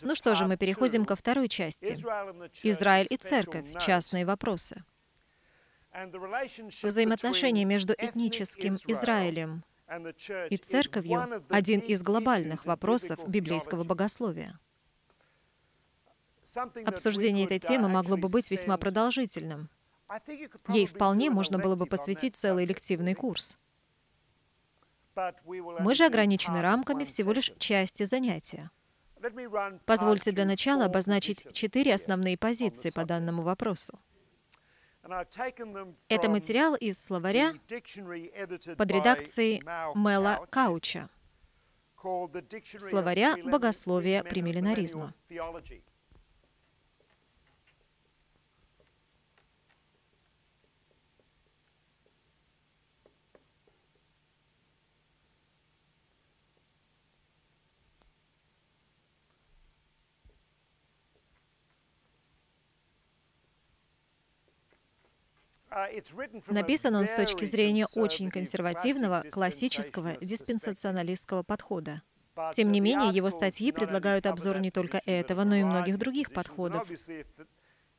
Ну что же, мы переходим ко второй части. Израиль и церковь. Частные вопросы. Взаимоотношения между этническим Израилем и церковью – один из глобальных вопросов библейского богословия. Обсуждение этой темы могло бы быть весьма продолжительным. Ей вполне можно было бы посвятить целый лективный курс. Мы же ограничены рамками всего лишь части занятия. Позвольте для начала обозначить четыре основные позиции по данному вопросу. Это материал из словаря под редакцией Мэла Кауча, словаря богословия премиллинаризма. Написан он с точки зрения очень консервативного, классического, диспенсационалистского подхода. Тем не менее, его статьи предлагают обзор не только этого, но и многих других подходов,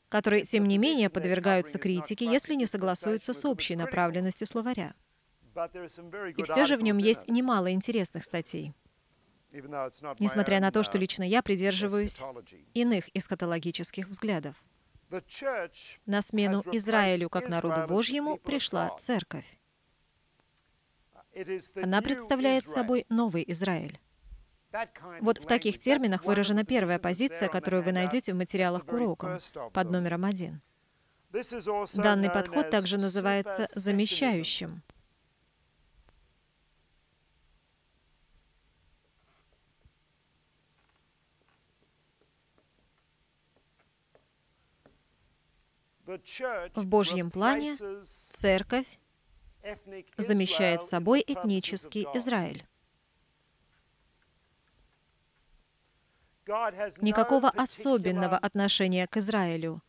которые, тем не менее, подвергаются критике, если не согласуются с общей направленностью словаря. И все же в нем есть немало интересных статей. Несмотря на то, что лично я придерживаюсь иных эсхатологических взглядов. На смену Израилю как народу Божьему пришла церковь. Она представляет собой новый Израиль. Вот в таких терминах выражена первая позиция, которую вы найдете в материалах к урокам, под номером один. Данный подход также называется замещающим. В Божьем плане церковь замещает собой этнический Израиль. Никакого особенного отношения к Израилю,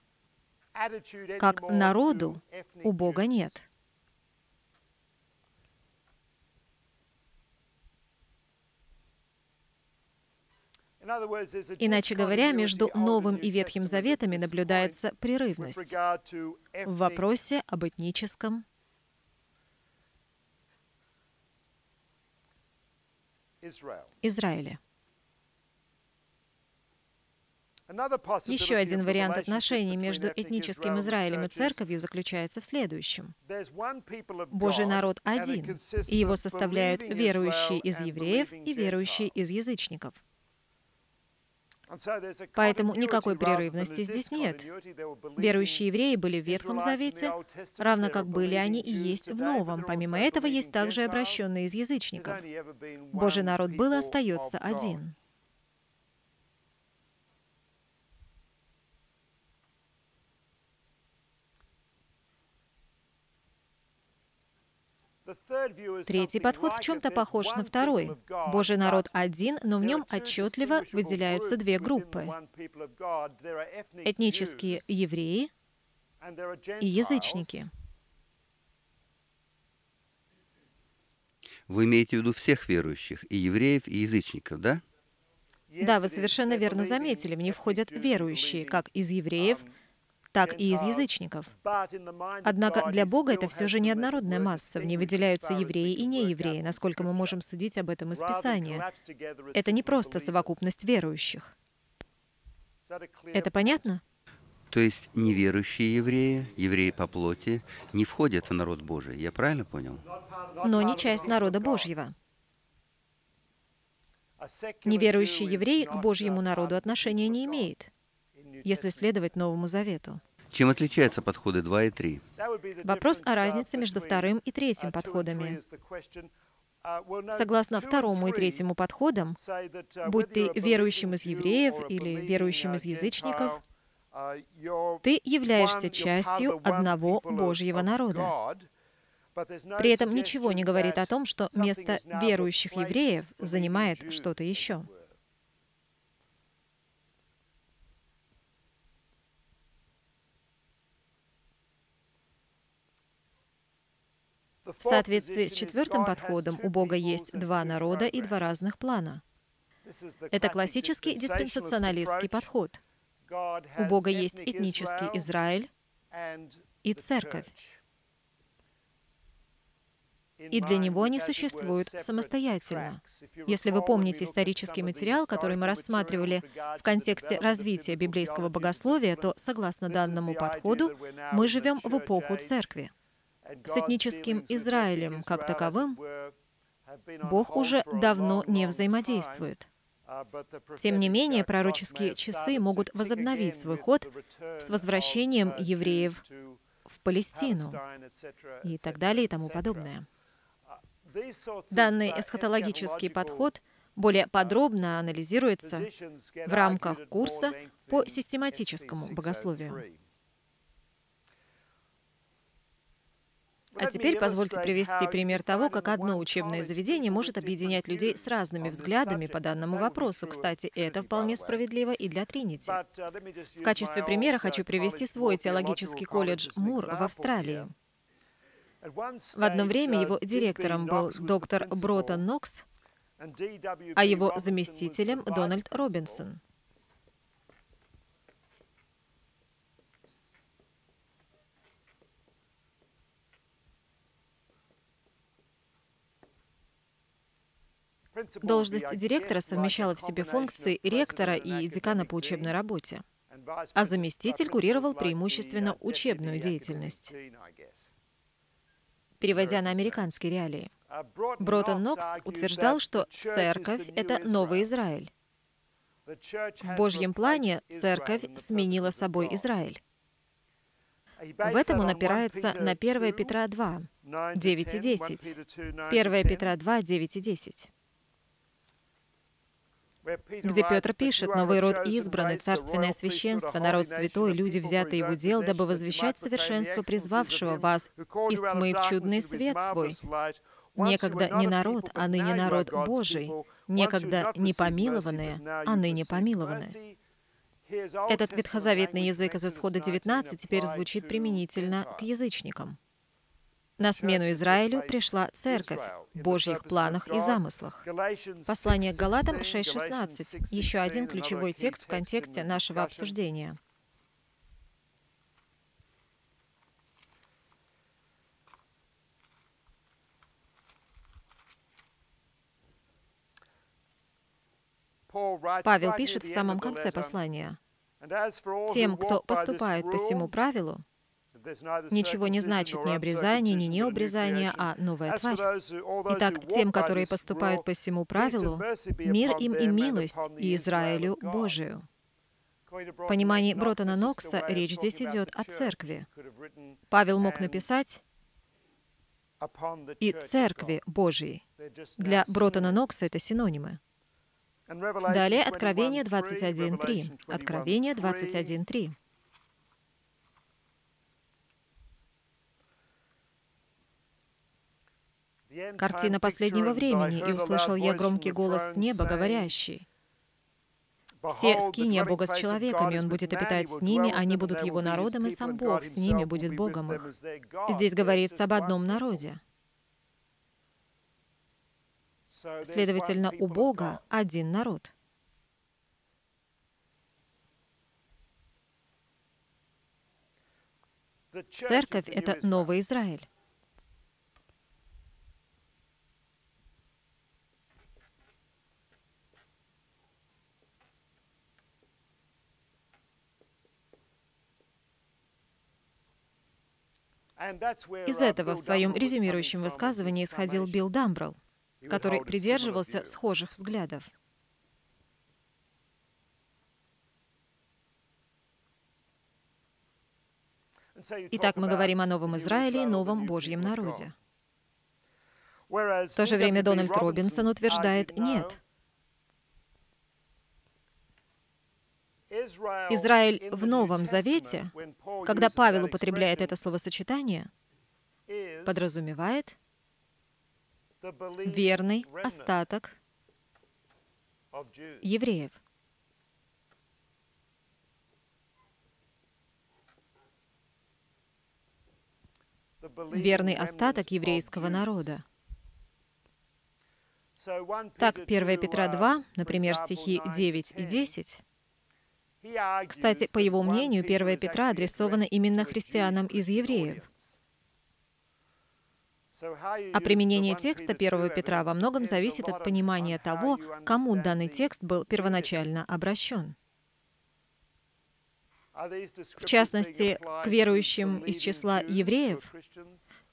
как народу, у Бога нет. Иначе говоря, между Новым и Ветхим Заветами наблюдается прерывность в вопросе об этническом Израиле. Еще один вариант отношений между этническим Израилем и церковью заключается в следующем. Божий народ один, и его составляют верующие из евреев и верующие из язычников. Поэтому никакой прерывности здесь нет. Верующие евреи были в Ветхом Завете, равно как были они и есть в Новом. Помимо этого, есть также обращенные из язычников. Божий народ был и остается один. Третий подход в чем-то похож на второй. Божий народ один, но в нем отчетливо выделяются две группы. Этнические евреи и язычники. Вы имеете в виду всех верующих, и евреев, и язычников, да? Да, вы совершенно верно заметили. В них входят верующие, как из евреев, так и из язычников. Однако для Бога это все же неоднородная масса. В ней выделяются евреи и неевреи, насколько мы можем судить об этом из Писания. Это не просто совокупность верующих. Это понятно? То есть неверующие евреи, евреи по плоти, не входят в народ Божий. Я правильно понял? Но не часть народа Божьего. Неверующий еврей к Божьему народу отношения не имеет если следовать Новому Завету. Чем отличаются подходы 2 и 3? Вопрос о разнице между вторым и третьим подходами. Согласно второму и третьему подходам, будь ты верующим из евреев или верующим из язычников, ты являешься частью одного Божьего народа. При этом ничего не говорит о том, что место верующих евреев занимает что-то еще. В соответствии с четвертым подходом у Бога есть два народа и два разных плана. Это классический диспенсационалистский подход. У Бога есть этнический Израиль и церковь. И для него они существуют самостоятельно. Если вы помните исторический материал, который мы рассматривали в контексте развития библейского богословия, то, согласно данному подходу, мы живем в эпоху церкви. С этническим Израилем как таковым Бог уже давно не взаимодействует. Тем не менее, пророческие часы могут возобновить свой ход с возвращением евреев в Палестину и так далее и тому подобное. Данный эсхатологический подход более подробно анализируется в рамках курса по систематическому богословию. А теперь позвольте привести пример того, как одно учебное заведение может объединять людей с разными взглядами по данному вопросу. Кстати, это вполне справедливо и для Тринити. В качестве примера хочу привести свой теологический колледж Мур в Австралии. В одно время его директором был доктор Бротон Нокс, а его заместителем Дональд Робинсон. Должность директора совмещала в себе функции ректора и декана по учебной работе, а заместитель курировал преимущественно учебную деятельность. Переводя на американские реалии, Бротон Нокс утверждал, что церковь — это новый Израиль. В Божьем плане церковь сменила собой Израиль. В этом он опирается на 1 Петра 2, 9 и 10. 1 Петра 2, 9 и 10 где Петр пишет, «Новый род избранный, царственное священство, народ святой, люди, взятые его дел, дабы возвещать совершенство призвавшего вас из тьмы в чудный свет свой. Некогда не народ, а ныне народ Божий, некогда не помилованные, а ныне помилованные». Этот ветхозаветный язык из Исхода 19 теперь звучит применительно к язычникам. На смену Израилю пришла церковь в Божьих планах и замыслах. Послание к Галатам 6.16. Еще один ключевой текст в контексте нашего обсуждения. Павел пишет в самом конце послания, «Тем, кто поступает по всему правилу, Ничего не значит ни обрезание, ни необрезание, а новая тварь. Итак, тем, которые поступают по всему правилу, мир им и милость, и Израилю Божию. В понимании Бротона Нокса речь здесь идет о церкви. Павел мог написать и церкви Божьей. Для Бротона Нокса это синонимы. Далее Откровение 21.3. Откровение 21.3. картина последнего времени, и услышал я громкий голос с неба, говорящий, «Все скиния Бога с человеками, Он будет обитать с ними, они будут Его народом, и сам Бог с ними будет Богом их». Здесь говорится об одном народе. Следовательно, у Бога один народ. Церковь — это Новый Израиль. Из этого в своем резюмирующем высказывании исходил Билл Дамбрелл, который придерживался схожих взглядов. Итак, мы говорим о Новом Израиле и новом Божьем народе. В то же время Дональд Робинсон утверждает «нет». Израиль в Новом Завете, когда Павел употребляет это словосочетание, подразумевает верный остаток евреев. верный остаток еврейского народа. Так, 1 Петра 2, например, стихи 9 и 10, кстати, по его мнению, 1 Петра адресована именно христианам из евреев. А применение текста 1 Петра во многом зависит от понимания того, кому данный текст был первоначально обращен. В частности, к верующим из числа евреев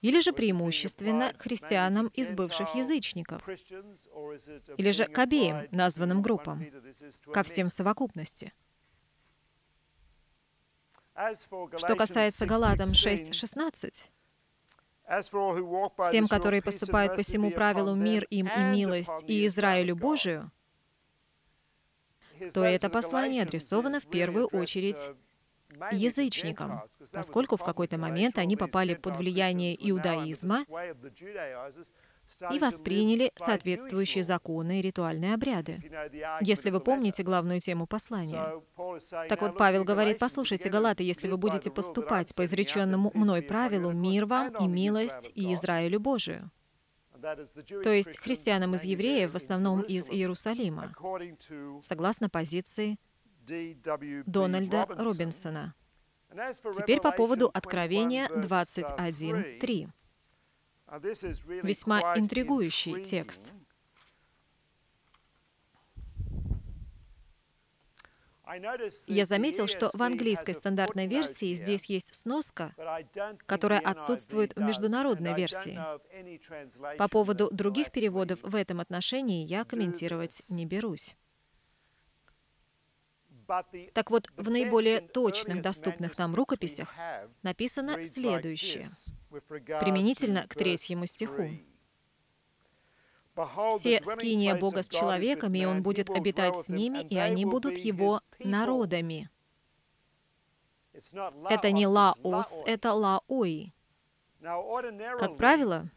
или же преимущественно христианам из бывших язычников, или же к обеим названным группам, ко всем совокупности. Что касается Галатам 6.16, тем, которые поступают по всему правилу «мир им и милость» и Израилю Божию, то это послание адресовано в первую очередь язычникам, поскольку в какой-то момент они попали под влияние иудаизма и восприняли соответствующие законы и ритуальные обряды. Если вы помните главную тему послания. Так вот, Павел говорит, послушайте, Галаты, если вы будете поступать по изреченному мной правилу, мир вам и милость и Израилю Божию. То есть христианам из евреев, в основном из Иерусалима, согласно позиции Дональда Робинсона. Теперь по поводу Откровения 21.3. Весьма интригующий текст. Я заметил, что в английской стандартной версии здесь есть сноска, которая отсутствует в международной версии. По поводу других переводов в этом отношении я комментировать не берусь. Так вот, в наиболее точных доступных нам рукописях написано следующее, применительно к третьему стиху. «Все скиния Бога с человеками, и Он будет обитать с ними, и они будут Его народами». Это не лаос, это лаой. Как правило,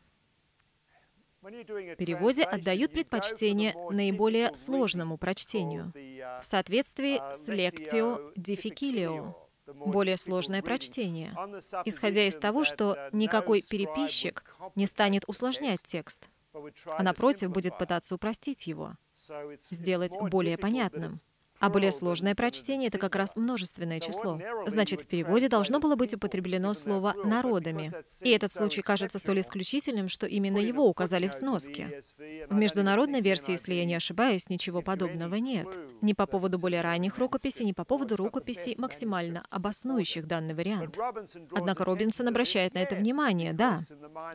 переводе отдают предпочтение наиболее сложному прочтению в соответствии с lectio difficilio, более сложное прочтение, исходя из того, что никакой переписчик не станет усложнять текст, а напротив будет пытаться упростить его, сделать более понятным. А более сложное прочтение — это как раз множественное число. Значит, в переводе должно было быть употреблено слово «народами». И этот случай кажется столь исключительным, что именно его указали в сноске. В международной версии, если я не ошибаюсь, ничего подобного нет. Ни по поводу более ранних рукописей, ни по поводу рукописей, максимально обоснующих данный вариант. Однако Робинсон обращает на это внимание, да.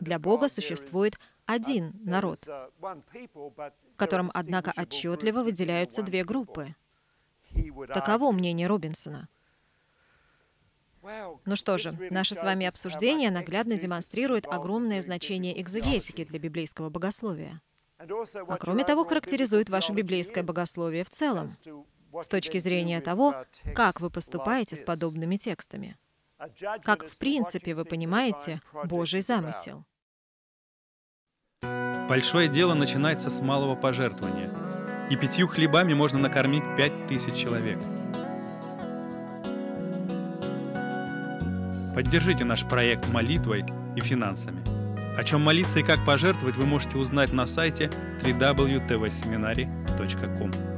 Для Бога существует один народ, в котором, однако, отчетливо выделяются две группы. Таково мнение Робинсона. Ну что же, наше с вами обсуждение наглядно демонстрирует огромное значение экзегетики для библейского богословия. А кроме того, характеризует ваше библейское богословие в целом, с точки зрения того, как вы поступаете с подобными текстами, как в принципе вы понимаете Божий замысел. Большое дело начинается с малого пожертвования — и пятью хлебами можно накормить пять тысяч человек. Поддержите наш проект молитвой и финансами. О чем молиться и как пожертвовать вы можете узнать на сайте www.tvseminary.com.